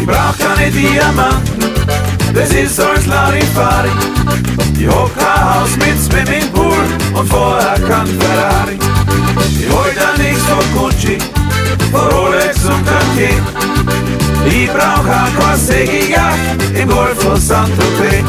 Ich brauch keine Diamanten, das ist alles Larifari. Ich hab kein Haus mit Swimmingpool und vorher kein Ferrari. Ich hol da nix von Gucci, von Rolex und Cartier. Ich brauch auch kein Segeljacht im Golf von Saint-Tropez.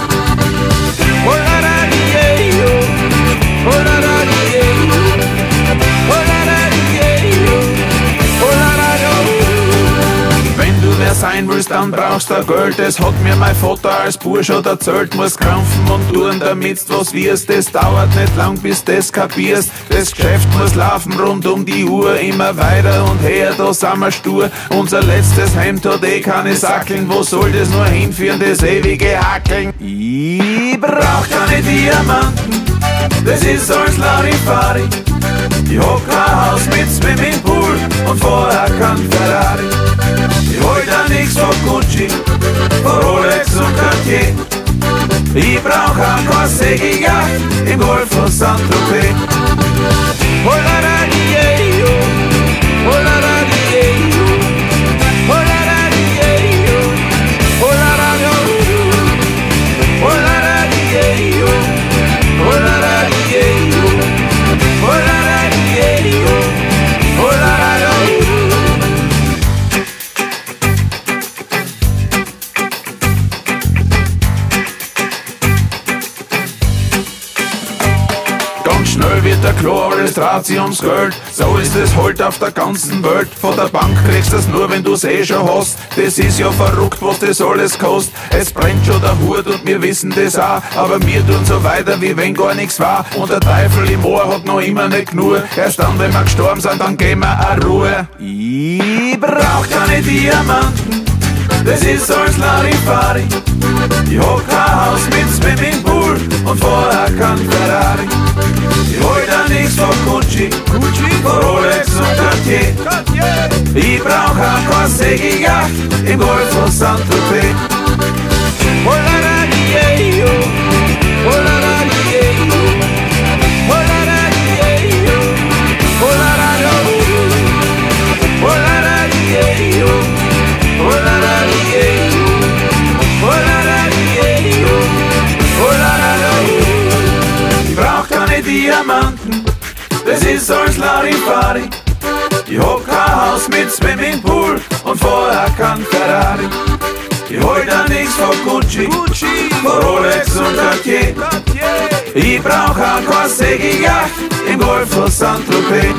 Du wer sein willst, dann brauchst du Geld. Das hat mir mein Vater als Bursch oder erzählt. Muss krampfen und tun, damit du was wirst. Das dauert nicht lang, bis das kapierst. Das Geschäft muss laufen rund um die Uhr. Immer weiter und her, da sind wir stur. Unser letztes Hemd hat eh keine Sackeln. Wo soll das nur hinführen, das ewige Hackeln? Ich brauch keine Diamanten, das ist alles Larifari. Ich hab kein Haus mit Ich brauch auch kein Segeljacht im Golf von Saint-Tropez. Wird der klar, alles dreht sich ums Geld. So ist es halt auf der ganzen Welt. Von der Bank kriegst du's nur, wenn du's eh schon hast. Das ist ja verrückt, was das alles kostet. Es brennt schon der Hut und wir wissen das auch. Aber wir tun so weiter, wie wenn gar nichts war. Und der Teufel im Ohr hat noch immer nicht genug. Erst dann, wenn wir gestorben sind, dann gehen wir auch Ruhe. Ich brauch keine Diamanten. Das ist alles Larifari. Ich hab kein Haus mit Swimmingpool und vorher kein Ferrari. E brauch a Libraucha klasikigak Igorzo santupe Olara dieio Olara Olá, Olara Olá, Olara Olá, Olara Olá, Olara Olá, Olara Olá, Olara Olá, Olá, Olá, Olá, Olá, Olá, Olá, Olá, Olá, Ich hab kein Haus mit Swimmingpool und vorher kein Ferrari. Ich hol da nix von Gucci, Gucci, von Rolex und Cartier. Ich brauch auch kein Segeljacht im Golf von Saint-Tropez.